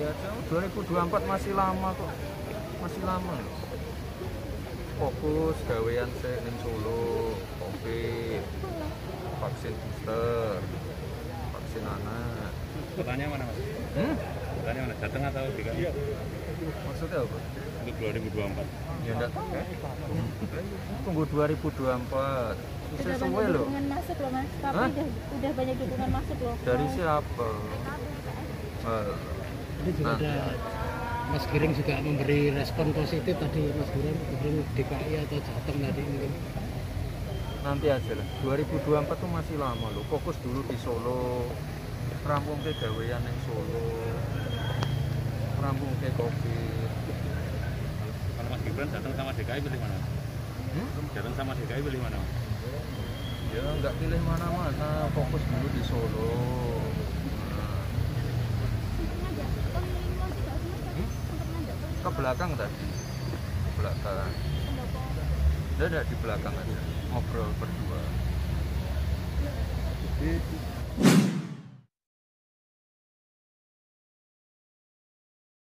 nanti aja 2024 masih lama kok masih lama fokus gawean sih ning Solo covid vaksin booster vaksin anak Kotanya mana mas? hmm? Kotanya mana? Jateng atau DKI? maksudnya apa? Untuk 2024. ya enggak tahu tunggu 2024 bisa Udah sesuai banyak loh dukungan masuk loh mas, tapi Hah? udah, udah banyak dukungan masuk loh. dari siapa? Eh, Tadi juga Nanti. ada Mas Giring juga memberi respon positif tadi Mas Giring Giring DKI atau Jateng tadi mungkin. nanti aja lah 2024 tuh masih lama loh fokus dulu di Solo rampung ke gawean yang Solo rampung ke covid Kalau Mas Gibran Jateng sama DKI pilih mana? hmm? Jateng sama DKI pilih mana? Ya nggak pilih mana-mana fokus dulu di Solo Nah, Hmm? Ke belakang tadi. Ke belakang. Ada di belakang aja. Ngobrol berdua. Jadi